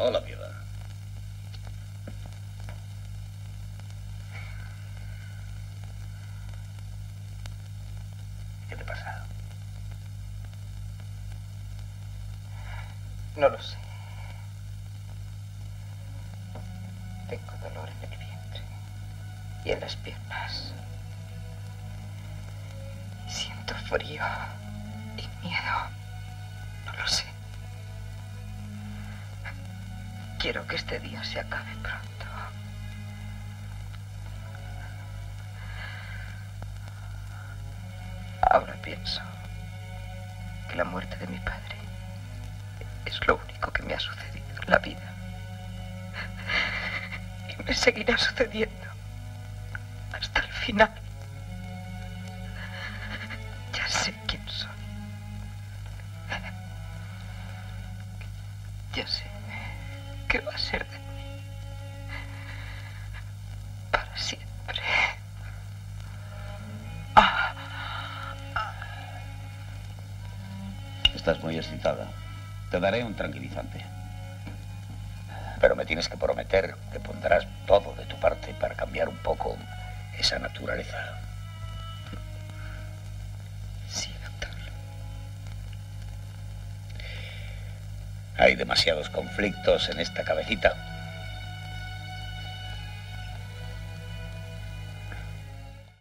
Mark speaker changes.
Speaker 1: Hola, viuda. ¿Qué te pasa?
Speaker 2: No lo sé. Tengo dolor en el vientre y en las piernas. Siento frío y miedo. No lo sé. Quiero que este día se acabe pronto. Ahora pienso que la muerte de mi padre es lo único que me ha sucedido en la vida. Y me seguirá sucediendo hasta el final. Ya sé quién soy. Ya sé qué va a ser de mí. Para siempre.
Speaker 1: Estás muy excitada. Te daré un tranquilizante. Pero me tienes que prometer que pondrás todo de tu parte para cambiar un poco esa naturaleza. Hay demasiados conflictos en esta cabecita.